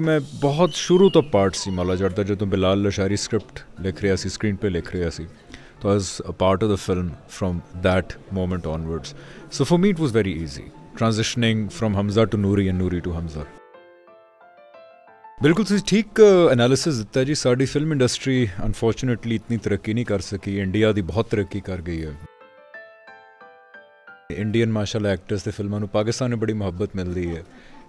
ਮੈਂ ਬਹੁਤ ਸ਼ੁਰੂ ਤੋਂ ਪਾਰਟ ਸੀ ਮੌਲਾ ਜੱਟ ਦਾ ਜਦੋਂ ਬਿਲਾਲ ਲਸ਼ਾਰੀ ਸਕ੍ਰਿਪਟ ਲਿਖ ਰਿਹਾ ਸੀ ਸਕਰੀਨ ਤੇ ਲਿਖ ਰਿਹਾ ਸੀ। ਤਾਂ was a part of the film from that moment onwards so for me, it was very easy. Transitioning from Hamza to Noori and Noori to Hamza. ਬਿਲਕੁਲ ਤੁਸੀਂ ਠੀਕ ਐਨਾਲਿਸਿਸ ਦਿੱਤਾ ਜੀ ਸਾਡੀ ਫਿਲਮ ਇੰਡਸਟਰੀ ਅਨਫੋਰਚੂਨੇਟਲੀ ਇਤਨੀ ਤਰੱਕੀ ਨਹੀਂ ਕਰ ਸਕੀ ਇੰਡੀਆ ਦੀ ਬਹੁਤ ਤਰੱਕੀ ਕਰ ਗਈ ਹੈ ਇੰਡੀਅਨ ਮਾਰਸ਼ਲ ਐਕਟਰਸ ਤੇ ਫਿਲਮਾਂ ਨੂੰ ਪਾਕਿਸਤਾਨ ਨੂੰ ਬੜੀ ਮੁਹੱਬਤ ਮਿਲਦੀ ਹੈ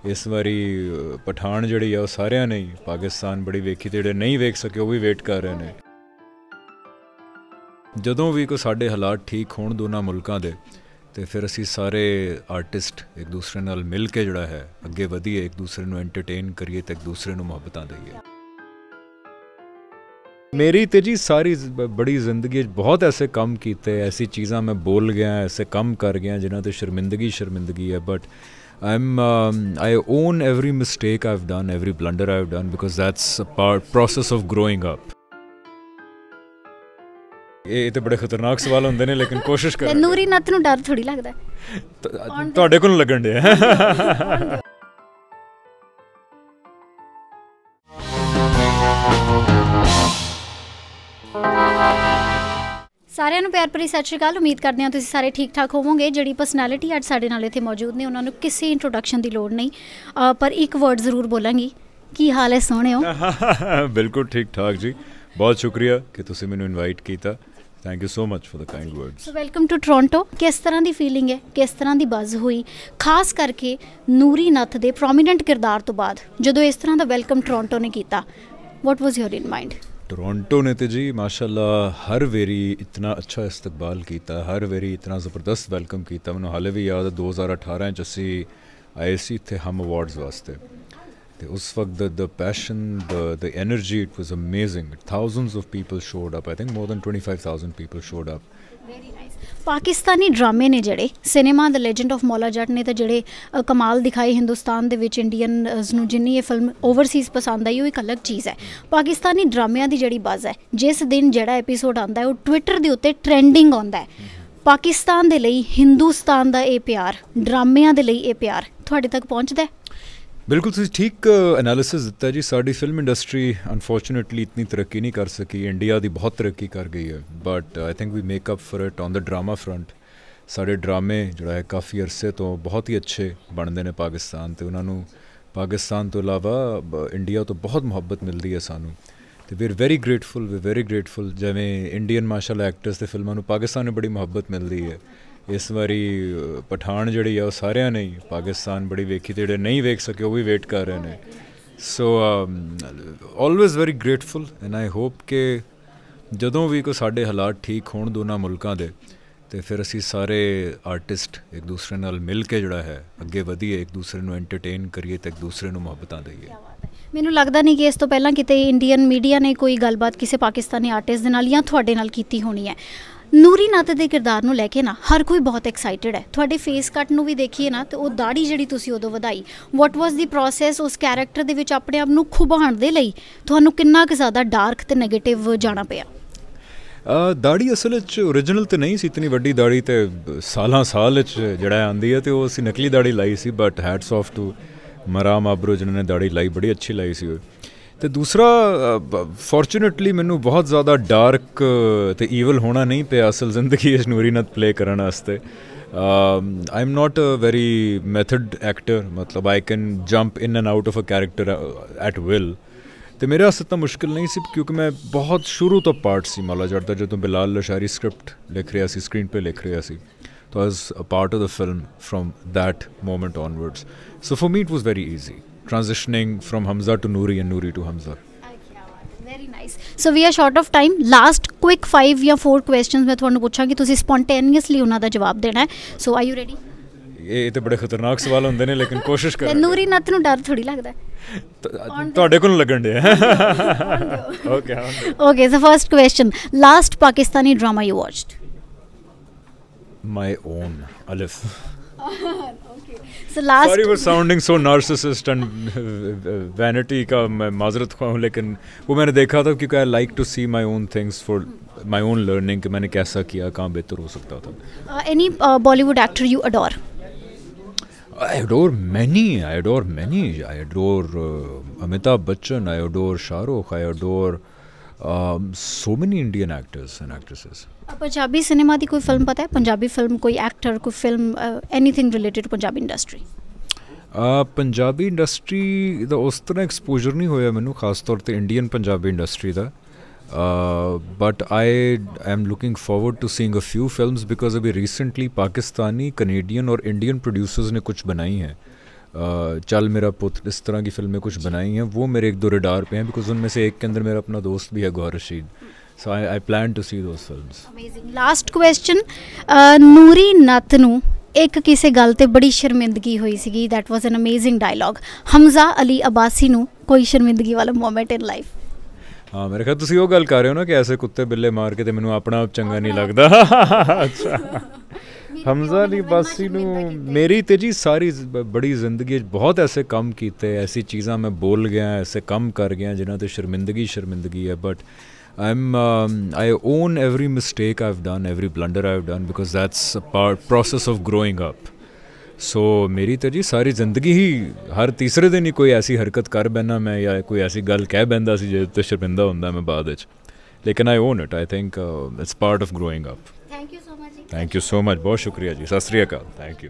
ਇਸ ਵਾਰੀ ਪਠਾਨ ਜਿਹੜੀ ਆ ਉਹ ਸਾਰਿਆਂ ਨੇ ਪਾਕਿਸਤਾਨ ਬੜੀ ਵੇਖੀ ਤੇ ਜਿਹੜੇ ਨਹੀਂ ਵੇਖ ਸਕੇ ਉਹ ਵੀ ਵੇਟ ਕਰ ਰਹੇ ਨੇ। ਜਦੋਂ ਵੀ ਕੋ ਸਾਡੇ ਹਾਲਾਤ ਠੀਕ ਹੋਣ ਦੋਨਾਂ ਮੁਲਕਾਂ ਦੇ, ਤੇ ਫਿਰ ਅਸੀਂ ਸਾਰੇ ਆਰਟਿਸਟ ਇੱਕ ਦੂਸਰੇ ਨਾਲ ਮਿਲ ਕੇ ਜਿਹੜਾ ਹੈ, ਅੱਗੇ ਵਧੀਏ, ਇੱਕ ਦੂਸਰੇ ਨੂੰ ਐਂਟਰਟੇਨ ਕਰੀਏ ਤੇ ਇੱਕ ਦੂਸਰੇ ਨੂੰ ਮੁਹੱਬਤਾਂ ਦਈਏ। ਮੇਰੀ ਤੇ ਜੀ ਸਾਰੀ ਬੜੀ ਜ਼ਿੰਦਗੀ ਵਿੱਚ ਬਹੁਤ ਐਸੇ ਕੰਮ ਕੀਤੇ, ਐਸੀ ਚੀਜ਼ਾਂ ਮੈਂ ਬੋਲ ਗਿਆ, ਐਸੇ ਕੰਮ ਕਰ ਗਿਆ, ਜਿਨ੍ਹਾਂ ਤੇ ਸ਼ਰਮਿੰਦਗੀ ਸ਼ਰਮਿੰਦਗੀ ਹੈ but I'm um, I own every mistake I've done, every blunder I've done because that's a part process of growing up. ਇਹ ਤੇ ਬੜੇ ਖਤਰਨਾਕ ਸਵਾਲ ਹੁੰਦੇ ਨੇ ਲੇਕਿਨ ਕੋਸ਼ਿਸ਼ ਕਰਾਂਗੇ ਨੂਰੀ ਨੱਥ ਨੂੰ ਡਰ ਥੋੜੀ ਲੱਗਦਾ ਤੁਹਾਡੇ ਕੋਲ ਲੱਗਣ ਦੇ ਸਾਰਿਆਂ ਨੂੰ ਪਿਆਰ ਭਰੀ ਸਤਿ ਸ਼੍ਰੀ ਅਕਾਲ। ਉਮੀਦ ਕਰਦੇ ਹਾਂ ਤੁਸੀਂ ਸਾਰੇ ਠੀਕ ਠਾਕ ਹੋਵੋਗੇ। ਜਿਹੜੀ ਪਰਸਨੈਲਿਟੀ ਅੱਜ ਸਾਡੇ ਨਾਲ ਇੱਥੇ ਮੌਜੂਦ ਨੇ ਉਹਨਾਂ ਨੂੰ ਕਿਸੇ ਇੰਟਰੋਡਕਸ਼ਨ ਦੀ ਲੋੜ ਨਹੀਂ। ਪਰ ਇੱਕ ਵਰਡ ਜ਼ਰੂਰ ਬੋਲਾਂਗੀ। ਕੀ ਹਾਲ ਹੈ? ਸੋਹਣਿਓ ਬਿਲਕੁਲ ਠੀਕ ਠਾਕ ਜੀ। ਬਹੁਤ ਸ਼ੁਕਰੀਆ ਕਿ ਤੁਸੀਂ ਮੈਨੂੰ ਇਨਵਾਈਟ ਕੀਤਾ। Thank you so much for the kind words so welcome to Toronto ਕਿਸ ਤਰ੍ਹਾਂ ਦੀ ਫੀਲਿੰਗ ਹੈ? ਕਿਸ ਤਰ੍ਹਾਂ ਦੀ ਬਜ਼ ਹੋਈ? ਖਾਸ ਕਰਕੇ ਨੂਰੀ ਨੱਥ ਦੇ ਪ੍ਰੋਮਿਨੈਂਟ ਕਿਰਦਾਰ ਤੋਂ ਬਾਅਦ ਜਦੋਂ ਇਸ ਤਰ੍ਹਾਂ ਦਾ ਵੈਲਕਮ ਟੋਰਾਂਟੋ ਨੇ ਕੀਤਾ। What was your in mind Toronto ਨੇ ਤੇ ਜੀ, ਮਾਸ਼ਾਅੱਲਾ, ਹਰ ਵੇਰੀ ਇਤਨਾ ਅੱਛਾ ਇਸਤਕਬਾਲ ਕੀਤਾ, ਹਰ ਵੇਰੀ ਇਤਨਾ ਜ਼ਬਰਦਸਤ ਵੈਲਕਮ ਕੀਤਾ। ਮੈਨੂੰ ਹਾਲੇ ਵੀ ਯਾਦ ਹੈ 2018 ਚ ਅਸੀਂ ਆਏ ਸੀ ਇੱਥੇ ਹਮ ਅਵਾਰਡਸ ਵਾਸਤੇ। ਤੇ ਉਸ ਵਕਤ ਦਾ the passion the the energy it was amazing thousands of people showed up I think more than 25000 people showed up Pakistani ਡਰਾਮੇ ਨੇ ਜਿਹੜੇ, ਸਿਨੇਮਾ ਦ ਲੈਜੈਂਡ ਆਫ ਮੌਲਾ ਜੱਟ ਨੇ ਤਾਂ ਜਿਹੜੇ ਕਮਾਲ ਦਿਖਾਈ ਹਿੰਦੁਸਤਾਨ ਦੇ ਵਿੱਚ ਇੰਡੀਅਨਸ ਨੂੰ ਜਿੰਨੀ ਇਹ ਫਿਲਮ ਓਵਰਸੀਜ਼ ਪਸੰਦ ਆਈ, ਉਹ ਇੱਕ ਅਲੱਗ ਚੀਜ਼ ਹੈ। ਪਾਕਿਸਤਾਨੀ ਡਰਾਮਿਆਂ ਦੀ ਜਿਹੜੀ ਬਾਜ਼ ਹੈ, ਜਿਸ ਦਿਨ ਜਿਹੜਾ ਐਪੀਸੋਡ ਆਉਂਦਾ ਹੈ, ਉਹ ਟਵਿੱਟਰ ਦੇ ਉੱਤੇ ਟ੍ਰੈਂਡਿੰਗ ਆਉਂਦਾ ਹੈ। ਪਾਕਿਸਤਾਨ ਦੇ ਲਈ ਹਿੰਦੁਸਤਾਨ ਦਾ ਇਹ ਪਿਆਰ, ਡਰਾਮਿਆਂ ਦੇ ਲਈ ਇਹ ਪਿਆਰ ਤੁਹਾਡੇ ਤੱਕ ਪਹੁੰਚਦਾ ਹੈ? ਬਿਲਕੁਲ, ਤੁਸੀਂ ਠੀਕ ਐਨਾਲਿਸਿਸ ਦਿੱਤਾ ਜੀ। ਸਾਡੀ ਫਿਲਮ ਇੰਡਸਟਰੀ ਅਨਫੋਰਚੂਨੇਟਲੀ ਇਤਨੀ ਤਰੱਕੀ ਨਹੀਂ ਕਰ ਸਕੀ। ਇੰਡੀਆ ਦੀ ਬਹੁਤ ਤਰੱਕੀ ਕਰ ਗਈ ਹੈ। But I think we make up for it on the drama front ਸਾਡੇ ਡਰਾਮੇ ਜਿਹੜਾ ਹੈ ਕਾਫੀ ਅਰਸੇ ਤੋਂ ਬਹੁਤ ਹੀ ਅੱਛੇ ਬਣਦੇ ਨੇ ਪਾਕਿਸਤਾਨ ਤੇ। ਉਹਨਾਂ ਨੂੰ ਪਾਕਿਸਤਾਨ ਤੋਂ ਇਲਾਵਾ ਇੰਡੀਆ ਤੋਂ ਬਹੁਤ ਮੁਹੱਬਤ ਮਿਲਦੀ ਹੈ ਸਾਨੂੰ। ਤੇ we are very grateful we very grateful ਜਿਵੇਂ ਇੰਡੀਅਨ ਮਾਰਸ਼ਲ ਐਕਟਰਸ ਤੇ ਫਿਲਮਾਂ ਨੂੰ ਪਾਕਿਸਤਾਨ ਨੂੰ ਬੜੀ ਮੁਹੱਬਤ ਮਿਲਦੀ ਹੈ। ਇਸ ਵਾਰੀ ਪਠਾਨ ਜਿਹੜੀ ਆ ਉਹ ਸਾਰਿਆਂ ਨੇ ਪਾਕਿਸਤਾਨ ਬੜੀ ਵੇਖੀ ਤੇ ਜਿਹੜੇ ਨਹੀਂ ਵੇਖ ਸਕੇ ਉਹ ਵੀ ਵੇਟ ਕਰ ਰਹੇ ਨੇ। So always very grateful and I hope ਕਿ ਜਦੋਂ ਵੀ ਕੋ ਸਾਡੇ ਹਾਲਾਤ ਠੀਕ ਹੋਣ ਦੋਨਾਂ ਮੁਲਕਾਂ ਦੇ, ਤੇ ਫਿਰ ਅਸੀਂ ਸਾਰੇ ਆਰਟਿਸਟ ਇੱਕ ਦੂਸਰੇ ਨਾਲ ਮਿਲ ਕੇ ਜਿਹੜਾ ਹੈ, ਅੱਗੇ ਵਧੀਏ, ਇੱਕ ਦੂਸਰੇ ਨੂੰ ਐਂਟਰਟੇਨ ਕਰੀਏ ਤੇ ਇੱਕ ਦੂਸਰੇ ਨੂੰ ਮੁਹੱਬਤਾਂ ਦਈਏ। ਮੈਨੂੰ ਲੱਗਦਾ ਨਹੀਂ ਕਿ ਇਸ ਤੋਂ ਪਹਿਲਾਂ ਕਿਤੇ ਇੰਡੀਅਨ ਮੀਡੀਆ ਨੇ ਕੋਈ ਗੱਲਬਾਤ ਕਿਸੇ ਪਾਕਿਸਤਾਨੀ ਆਰਟਿਸਟ ਦੇ ਨਾਲ ਜਾਂ ਤੁਹਾਡੇ ਨਾਲ ਕੀਤੀ ਹੋਣੀ ਹੈ। ਨੂਰੀ ਨੱਤ ਦੇ ਕਿਰਦਾਰ ਨੂੰ ਲੈ ਕੇ ਨਾ ਹਰ ਕੋਈ ਬਹੁਤ ਐਕਸਾਈਟਿਡ ਹੈ। ਤੁਹਾਡੇ ਫੇਸ ਕੱਟ ਨੂੰ ਵੀ ਦੇਖੀਏ ਨਾ, ਤੇ ਉਹ ਦਾੜੀ ਜਿਹੜੀ ਤੁਸੀਂ ਉਦੋਂ ਵਧਾਈ ਵਾਟ ਵਾਸ ਦੀ ਪ੍ਰੋਸੈਸ ਉਸ ਕੈਰੈਕਟਰ ਦੇ ਵਿੱਚ ਆਪਣੇ ਆਪ ਨੂੰ ਖੁਬਾਣ ਦੇ ਲਈ ਤੁਹਾਨੂੰ ਕਿੰਨਾ ਕੁ ਜ਼ਿਆਦਾ ਡਾਰਕ ਤੇ 네ਗੇਟਿਵ ਜਾਣਾ ਪਿਆ? ਦਾੜੀ ਅਸਲ ਵਿੱਚ origignal ਤੇ ਨਹੀਂ ਸੀ, ਇਤਨੀ ਵੱਡੀ ਦਾੜੀ ਤੇ ਸਾਲਾਂ ਸਾਲ ਵਿੱਚ ਜਿਹੜਾ ਆਂਦੀ ਹੈ ਤੇ ਉਹ ਅਸੀਂ ਨਕਲੀ ਦਾੜੀ ਲਾਈ ਸੀ ਬਟ ਹੈਟਸ ਆਫ ਟੂ ਮਰਾਮ ਆਬਰੋ ਜਿਨ੍ਹਾਂ ਨੇ ਦਾੜੀ ਲਾਈ, ਬੜੀ ਅੱਛੀ ਲਾਈ ਸੀ ਉਹ। ਤੇ ਦੂਸਰਾ ਫੋਰਚੂਨੇਟਲੀ ਮੈਨੂੰ ਬਹੁਤ ਜ਼ਿਆਦਾ ਡਾਰਕ ਤੇ ਈਵਲ ਹੋਣਾ ਨਹੀਂ ਪਿਆ ਅਸਲ ਜ਼ਿੰਦਗੀ ਇਸ ਨੂਰੀ ਨਾਲ ਪਲੇ ਕਰਨ ਵਾਸਤੇ। I am not a very method actor ਮਤਲਬ I can jump in and out of a character at will ਤੇ ਮੇਰੇ ਵਾਸਤੇ ਤਾਂ ਮੁਸ਼ਕਿਲ ਨਹੀਂ ਸੀ ਕਿਉਂਕਿ ਮੈਂ ਬਹੁਤ ਸ਼ੁਰੂ ਤੋਂ ਪਾਰਟ ਸੀ ਮੌਲਾ ਜੱਟ ਦਾ ਜਦੋਂ ਬਿਲਾਲ ਲਸ਼ਾਰੀ ਸਕ੍ਰਿਪਟ ਲਿਖ ਰਿਹਾ ਸੀ ਸਕਰੀਨ ਤੇ ਲਿਖ ਰਿਹਾ ਸੀ। ਤਾਂ was a part of the film from that moment onwards so for me it was very easy transitioning from Hamza to Noori and Noori to Hamza. Very nice so we are short of time last quick 5 ਜਾਂ 4 questions ਮੈਂ ਤੁਹਾਨੂੰ ਪੁੱਛਾਂਗੀ ਤੁਸੀਂ ਸਪੌਂਟੇਨੀਅਸਲੀ ਉਹਨਾਂ ਦਾ ਜਵਾਬ ਦੇਣਾ ਹੈ ਸੋ are you ready ਇਹ ਤੇ ਬੜੇ ਖਤਰਨਾਕ ਸਵਾਲ ਹੁੰਦੇ ਨੇ ਲੇਕਿਨ ਕੋਸ਼ਿਸ਼ ਕਰਾਂਗੇ ਨੂਰੀ ਨੱਥ ਨੂੰ ਡਰ ਥੋੜੀ ਲੱਗਦਾ ਤੁਹਾਡੇ ਕੋਲ ਲੱਗਣ ਦੇ okay okay so first question last Pakistani drama you watched my own Alif sorry for sounding so narcissist and vanity का मैं माजरत खुआ हूँ लेकिन वो मैंने देखा था क्योंकि I like to see my own things for my own learning मैंने कैसा किया कहाँ बेहतर हो सकता था any Bollywood actor you adore I adore many I adore many I adore Amitabh Bachchan I adore Shahrukh I adore so many Indian actors and actresses Punjabi cinema ਦੀ ਕੋਈ film ਪਤਾ ਹੈ ਪੰਜਾਬੀ ਫਿਲਮ ਕੋਈ ਐਕਟਰ ਕੋਈ film anything related to Punjabi industry Punjabi industry ਦਾ ਉਸ ਤਰ੍ਹਾਂ exposure ਨਹੀਂ ਹੋਇਆ ਮੈਨੂੰ ਖਾਸ ਤੌਰ ਤੇ Indian Punjabi industry the but I am looking forward to seeing a few films because ਅਭੀ ਰੀਸੈਂਟਲੀ ਪਾਕਿਸਤਾਨੀ ਕੈਨੇਡੀਅਨ ਔਰ ਇੰਡੀਅਨ ਪ੍ਰੋਡਿਊਸਰਸ ਨੇ ਕੁਝ ਬਣਾਈ ਹੈ चल मेरा पुत्र इस तरह की फिल्में कुछ बनाई हैं वो मेरे एक दो रिडार पे हैं बिकॉज उनमें से एक के अंदर मेरा अपना दोस्त भी है Gohar Rasheed so I I plan to see those films amazing last question Noori Natt ਨੂੰ ਇੱਕ ਕਿਸੇ ਗੱਲ ਤੇ ਬੜੀ ਸ਼ਰਮਿੰਦਗੀ ਹੋਈ ਸੀਗੀ that was an amazing dialogue Hamza Ali Abbasi ਨੂੰ ਕੋਈ ਸ਼ਰਮਿੰਦਗੀ ਵਾਲਾ ਮੂਮੈਂਟ ਇਨ ਲਾਈਫ ਹਾਂ ਮੇਰੇ ਖਿਆਲ ਤੁਸੀਂ ਉਹ ਗੱਲ ਕਰ ਰਹੇ ਹੋ ਨਾ ਕਿ ਐਸੇ ਕੁੱਤੇ ਬਿੱਲੇ ਮਾਰ ਕੇ ਤੇ ਮੈਨੂੰ ਆਪਣਾ ਆਪ ਚੰਗਾ ਨਹੀਂ ਲੱਗਦਾ ਅੱਛਾ ਹਮਜ਼ਾ ਅਲੀ ਬਾਸੀ ਨੂੰ ਮੇਰੀ ਤੇ ਜੀ ਸਾਰੀ ਬੜੀ ਜ਼ਿੰਦਗੀ 'ਚ ਬਹੁਤ ਐਸੇ ਕੰਮ ਕੀਤੇ ਐਸੀ ਚੀਜ਼ਾਂ ਮੈਂ ਬੋਲ ਗਿਆ ਐਸੇ ਕੰਮ ਕਰ ਗਿਆ ਜਿਨ੍ਹਾਂ ਤੇ ਸ਼ਰਮਿੰਦਗੀ ਸ਼ਰਮਿੰਦਗੀ ਹੈ but I'm um, I own every mistake I've done, every blunder I've done because that's a part process of growing up. So ਮੇਰੀ ਤਾਂ ਜੀ ਸਾਰੀ ਜ਼ਿੰਦਗੀ ਹੀ ਹਰ ਤੀਸਰੇ ਦਿਨ ਹੀ ਕੋਈ ਐਸੀ ਹਰਕਤ ਕਰ ਬੈਨਾ ਮੈਂ ਜਾਂ ਕੋਈ ਐਸੀ ਗੱਲ ਕਹਿ ਬੈਂਦਾ ਸੀ ਜਿਹਦੇ ਤੇ ਸ਼ਰਮਿੰਦਾ ਹੁੰਦਾ ਮੈਂ ਬਾਅਦ ਵਿੱਚ ਲੇਕਿਨ I own it I think it's part of growing up thank you so much ਜੀ ਥੈਂਕ ਯੂ ਸੋ ਮਚ ਬਹੁਤ ਸ਼ੁਕਰੀਆ ਜੀ ਸਤਿ ਸ੍ਰੀ ਅਕਾਲ ਥੈਂਕ ਯੂ